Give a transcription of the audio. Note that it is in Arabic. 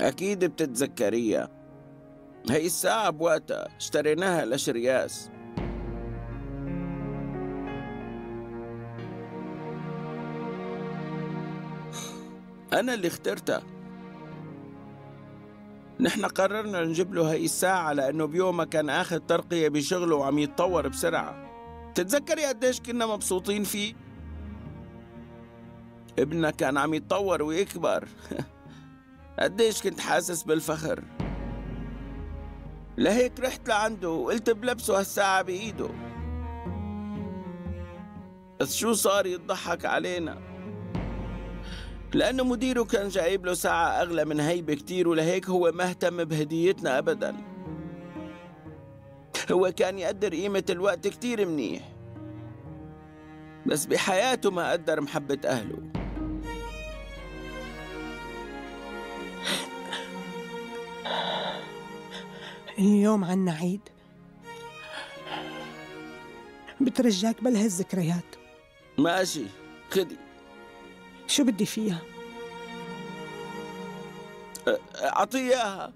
أكيد بتتذكريها. هي الساعة بوقتها اشتريناها لشرياس أنا اللي اخترتها. نحن قررنا نجيب له هي الساعة لأنه بيومها كان آخذ ترقية بشغله وعم يتطور بسرعة. تتذكري قديش كنا مبسوطين فيه؟ ابننا كان عم يتطور ويكبر. قديش كنت حاسس بالفخر؟ لهيك رحت لعنده وقلت بلبسه هالساعة بإيده. بس شو صار يضحك علينا؟ لأنه مديره كان جايب له ساعة أغلى من هي بكتير ولهيك هو ما اهتم بهديتنا أبدا. هو كان يقدر قيمة الوقت كتير منيح. بس بحياته ما قدر محبة أهله. اليوم عنا عيد. بترجاك بلا هالذكريات. ماشي خدي شو بدي فيها؟ أعطيه إياها.